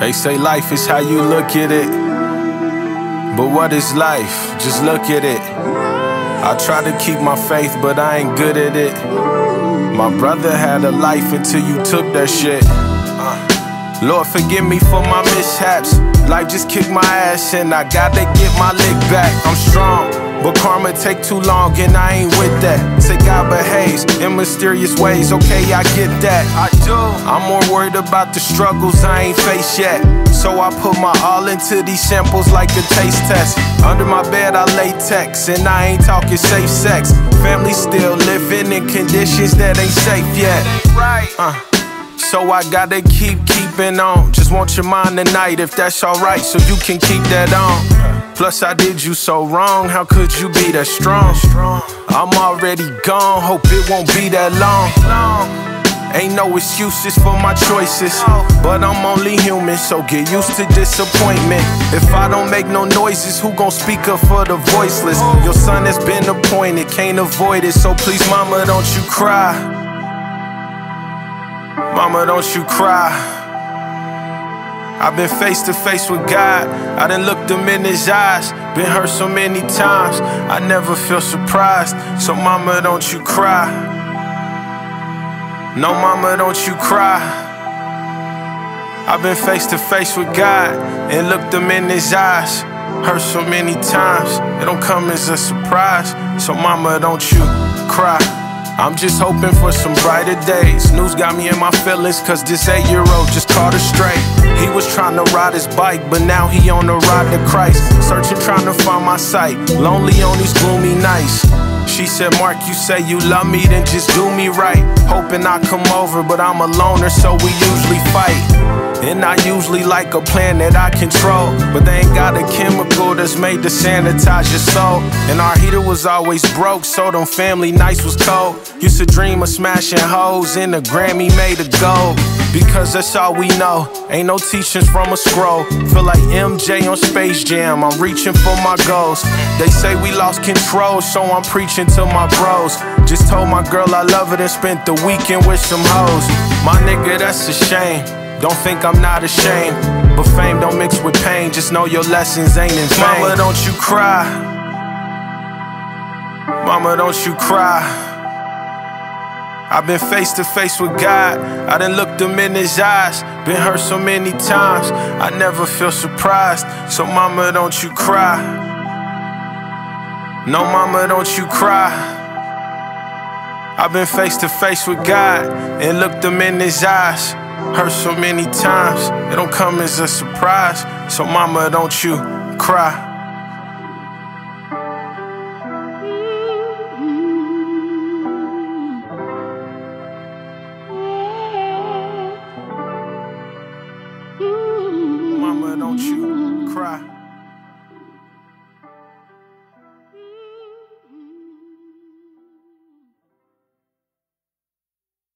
They say life is how you look at it. But what is life? Just look at it. I try to keep my faith, but I ain't good at it. My brother had a life until you took that shit. Uh, Lord, forgive me for my mishaps. Life just kicked my ass and I gotta get my lick back. I'm strong. But karma take too long and I ain't with that. Say God behaves in mysterious ways, okay, I get that. I do. I'm more worried about the struggles I ain't faced yet. So I put my all into these samples like a taste test. Under my bed I lay text, and I ain't talking safe sex. Family still living in conditions that ain't safe yet. Right. Uh. So I gotta keep keeping on. Just want your mind tonight if that's alright, so you can keep that on. Plus, I did you so wrong. How could you be that strong? I'm already gone. Hope it won't be that long. Ain't no excuses for my choices, but I'm only human, so get used to disappointment. If I don't make no noises, who gon' speak up for the voiceless? Your son has been appointed, can't avoid it, so please, mama, don't you cry. Mama, don't you cry. I've been face to face with God. I done looked him in his eyes. Been hurt so many times. I never feel surprised. So, mama, don't you cry. No, mama, don't you cry. I've been face to face with God and looked him in his eyes. Hurt so many times. It don't come as a surprise. So, mama, don't you cry. I'm just hoping for some brighter days. News got me in my feelings, cause this eight year old just caught a stray. He was trying to ride his bike, but now he on the ride to Christ. Searching, trying to find my sight. Lonely on these gloomy nights. She said, Mark, you say you love me, then just do me right. Hoping I come over, but I'm a loner, so we usually fight. And I usually like a plan that I control. But they ain't got a chemical that's made to sanitize your soul. And our heater was always broke, so them family nights was cold. Used to dream of smashing hoes in a Grammy made of gold. Because that's all we know. Ain't no teachings from a scroll. Feel like MJ on Space Jam. I'm reaching for my goals. They say we lost control, so I'm preaching to my bros. Just told my girl I love her and spent the weekend with some hoes. My nigga, that's a shame. Don't think I'm not ashamed, but fame don't mix with pain. Just know your lessons ain't in vain. Mama, don't you cry. Mama, don't you cry. I've been face to face with God. I done looked him in his eyes. Been hurt so many times. I never feel surprised. So, mama, don't you cry. No, mama, don't you cry. I've been face to face with God and looked him in his eyes. Hurt so many times, it don't come as a surprise. So, mama, don't you cry. Mm-hmm. Mama, don't you cry.